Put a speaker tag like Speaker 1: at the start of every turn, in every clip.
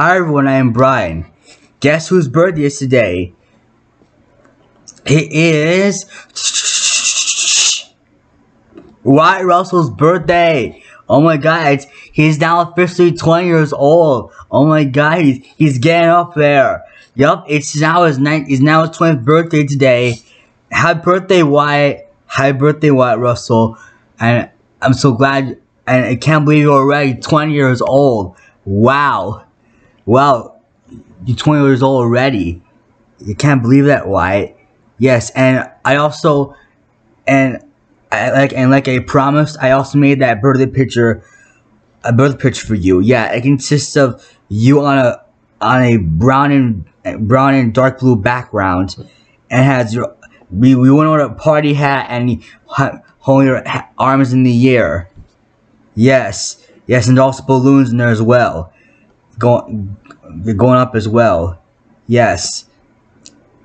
Speaker 1: Hi everyone, I am Brian. Guess whose birthday is today? It is Wyatt Russell's birthday. Oh my god, he's now officially 20 years old. Oh my god, he's, he's getting up there. Yup, it's now his ninth, it's now his 20th birthday today. Happy birthday, Wyatt. Happy birthday, Wyatt Russell. And I'm so glad, and I can't believe you're already 20 years old. Wow. Wow, you're 20 years old already. You can't believe that, Wyatt. Yes, and I also, and I, like and like I promised, I also made that birthday picture, a birthday picture for you. Yeah, it consists of you on a on a brown and brown and dark blue background, and has your we we went on a party hat and holding your arms in the air. Yes, yes, and also balloons in there as well going going up as well. Yes.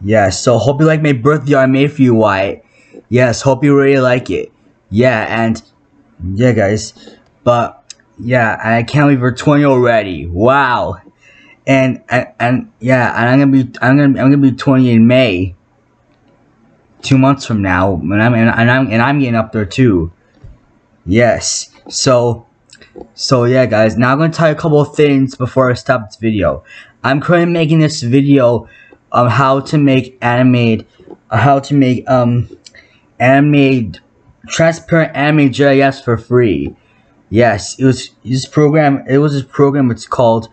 Speaker 1: Yes. So hope you like my birthday I made for you, Wyatt. Yes, hope you really like it. Yeah, and yeah guys. But yeah, and I can't believe we're 20 already. Wow. And and, yeah, and I'm gonna be I'm gonna I'm gonna be 20 in May. Two months from now, and I'm and I'm and I'm getting up there too. Yes. So so yeah guys, now I'm going to tell you a couple of things before I stop this video. I'm currently making this video on how to make animated, uh, how to make um animated, transparent animated GIFs for free. Yes, it was this program, it was this program, it's called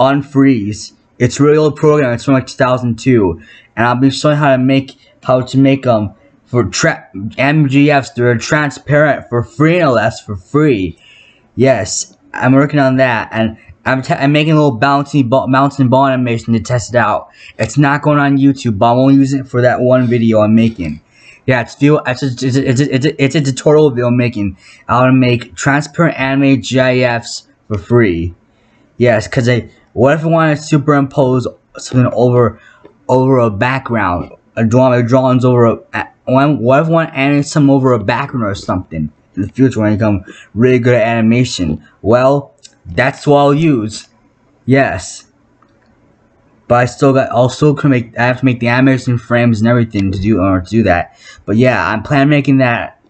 Speaker 1: UnFREEz. It's a really old program, it's from like 2002. And I'll be showing how to make, how to make um, for tra MGFs, they're transparent for free no less, for free. Yes, I'm working on that, and I'm, I'm making a little bouncy ball, bouncing ball animation to test it out. It's not going on YouTube, but I'm only using it for that one video I'm making. Yeah, it's still it's a, it's a, it's a, it's a, tutorial video I'm making. I want to make transparent anime GIFs for free. Yes, because I what if I want to superimpose something over over a background, a drawing, a drawings over a what if I want to animate some over a background or something in the future when I become really good at animation? Well, that's what I'll use. Yes. But I still got also can make I have to make the animation frames and everything to do or to do that. But yeah, I'm planning making that.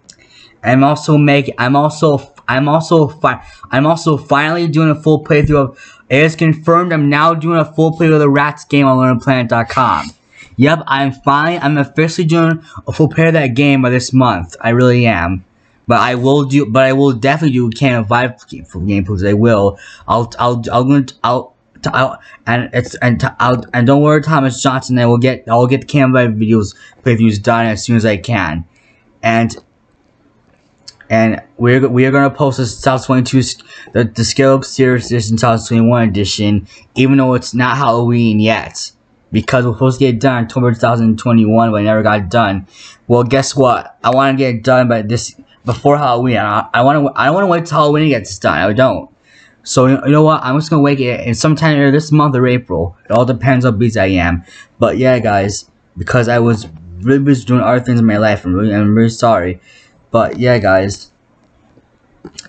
Speaker 1: I'm also making I'm also I'm also fi I'm also finally doing a full playthrough of it is confirmed I'm now doing a full playthrough of the Rats game on LearningPlanet.com. Yep, I'm finally I'm officially doing a full playthrough of that game by this month. I really am. But I will do, but I will definitely do Can of Vibe for gameplays. I will. I'll, I'll, I'll, I'll, I'll, and it's and I'll, and don't worry, Thomas Johnson. I will get, I'll get the Can of Vibe videos playthroughs done as soon as I can, and and we're we are gonna post the 2022 the the Scale Series Edition 2021 edition, even though it's not Halloween yet, because we're supposed to get done October 2021, but I never got done. Well, guess what? I want to get it done by this before Halloween. I, I want to. I don't want to wait till Halloween gets done. I don't. So you know what? I'm just gonna wait it in sometime either this month or April. It all depends how busy I am. But yeah, guys, because I was really busy doing other things in my life, I'm really, I'm really sorry. But yeah, guys,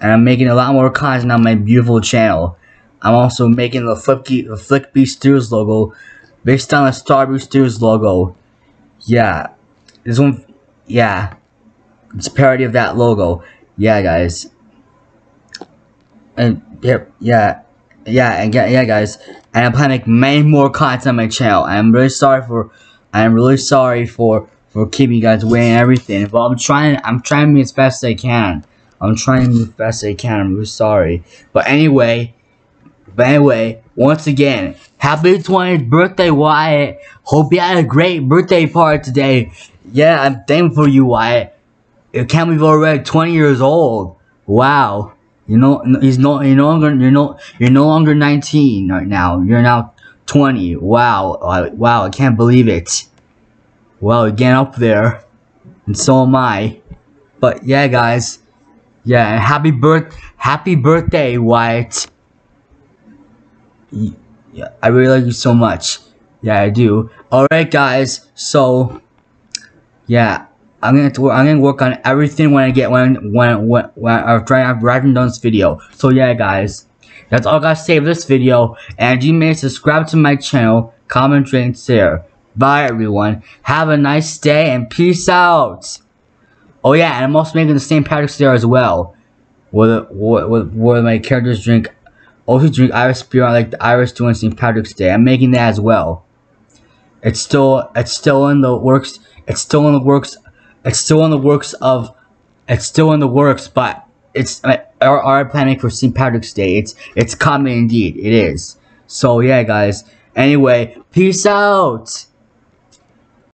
Speaker 1: and I'm making a lot more content on my beautiful channel. I'm also making the Flipkey, the Flickbee Studios logo based on the Starbreeze Studios logo. Yeah, this one, yeah. It's a parody of that logo. Yeah, guys. And yeah, yeah, yeah, and yeah, yeah, guys. And I'm planning to make many more content on my channel. I'm really sorry for, I'm really sorry for for keeping you guys waiting and everything. But I'm trying, I'm trying to be as fast as I can. I'm trying to move as fast as I can. I'm really sorry. But anyway, but anyway, once again, happy 20th birthday, Wyatt. Hope you had a great birthday party today. Yeah, I'm thankful for you, Wyatt. Can't believe already 20 years old. Wow. You know, he's no, you're no longer, you're no, you're no longer 19 right now. You're now 20. Wow. Wow. I can't believe it. Well, again up there. And so am I. But yeah, guys. Yeah, and happy birth, happy birthday, Wyatt. Yeah, I really like you so much. Yeah, I do. Alright, guys. So, yeah. I'm gonna to, I'm gonna work on everything when I get when when when, when after writing done this video. So yeah, guys, That's all I gotta say for this video. And you may subscribe to my channel, comment, rate, and share. Bye everyone. Have a nice day and peace out. Oh yeah, and I'm also making the St. Patrick's Day as well. Where, where, where my characters drink, oh, also drink Irish beer like the Irish doing St. Patrick's Day. I'm making that as well. It's still, it's still in the works. It's still in the works. It's still in the works of, it's still in the works, but it's our, our planning for St. Patrick's Day. It's, it's coming indeed. It is. So yeah, guys. Anyway, peace out.